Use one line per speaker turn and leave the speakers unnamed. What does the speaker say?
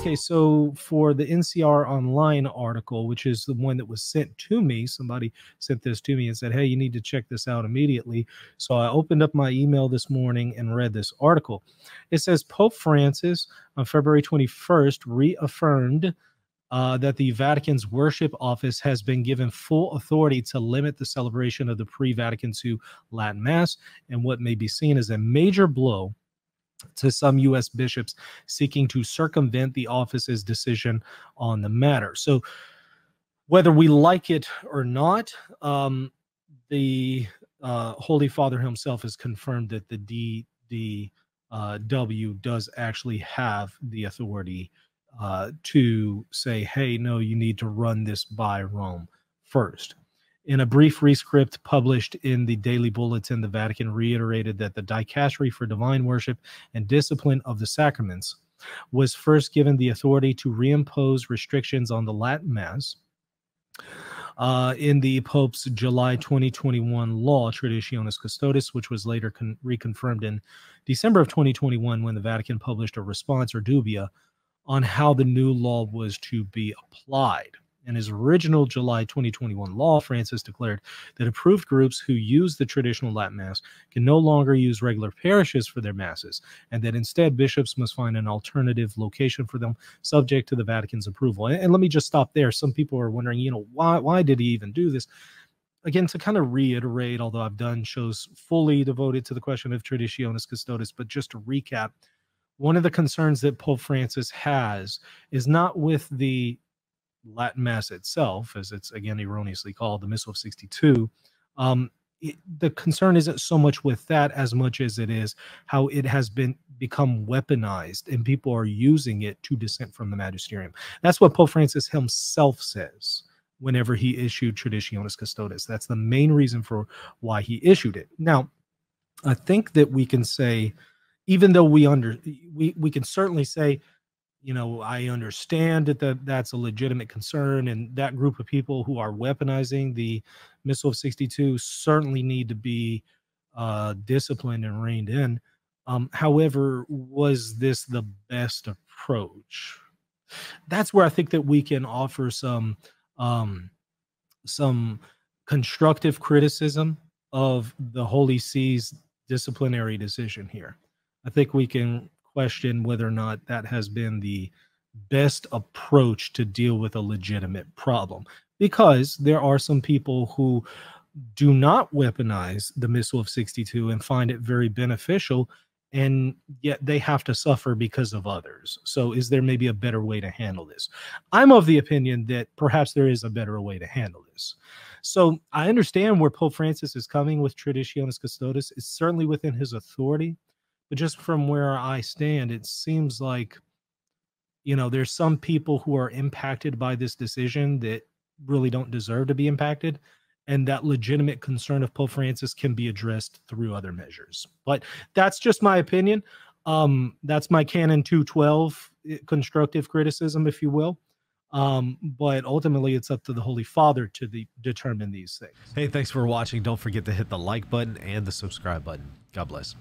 Okay, so for the NCR Online article, which is the one that was sent to me, somebody sent this to me and said, Hey, you need to check this out immediately. So I opened up my email this morning and read this article. It says Pope Francis on February 21st reaffirmed uh, that the Vatican's worship office has been given full authority to limit the celebration of the pre Vatican II Latin Mass and what may be seen as a major blow to some U.S. bishops seeking to circumvent the office's decision on the matter. So, whether we like it or not, um, the uh, Holy Father himself has confirmed that the DDW uh, does actually have the authority uh, to say, hey, no, you need to run this by Rome first. In a brief rescript published in the Daily Bulletin, the Vatican reiterated that the Dicastery for Divine Worship and Discipline of the Sacraments was first given the authority to reimpose restrictions on the Latin Mass. Uh, in the Pope's July 2021 law, Traditionis Custodes, which was later con- reconfirmed in December of 2021 when the Vatican published a response or dubia on how the new law was to be applied. In his original July 2021 law, Francis declared that approved groups who use the traditional Latin Mass can no longer use regular parishes for their Masses, and that instead bishops must find an alternative location for them subject to the Vatican's approval. And, and let me just stop there. Some people are wondering, you know, why, why did he even do this? Again, to kind of reiterate, although I've done shows fully devoted to the question of Traditionis Custodes, but just to recap, one of the concerns that Pope Francis has is not with the Latin Mass itself, as it's again erroneously called, the Missal of 62, um, it, the concern isn't so much with that as much as it is how it has been become weaponized and people are using it to dissent from the magisterium. That's what Pope Francis himself says whenever he issued Traditionis Custodes. That's the main reason for why he issued it. Now, I think that we can say, even though we under we we can certainly say you know, I understand that that's a legitimate concern, and that group of people who are weaponizing the Missal of 62 certainly need to be uh, disciplined and reined in. Um, however, was this the best approach? That's where I think that we can offer some um, some constructive criticism of the Holy See's disciplinary decision here. I think we can question whether or not that has been the best approach to deal with a legitimate problem because there are some people who do not weaponize the Missal of 62 and find it very beneficial and yet they have to suffer because of others. So, is there maybe a better way to handle this? I'm of the opinion that perhaps there is a better way to handle this. So, I understand where Pope Francis is coming with Traditionis Custodes. It's certainly within his authority but just from where I stand, it seems like, you know, there's some people who are impacted by this decision that really don't deserve to be impacted. And that legitimate concern of Pope Francis can be addressed through other measures. But that's just my opinion. Um, that's my Canon 212 eh, constructive criticism, if you will. Um, but ultimately, it's up to the Holy Father to the, determine these things.
Hey, thanks for watching. Don't forget to hit the like button and the subscribe button. God bless.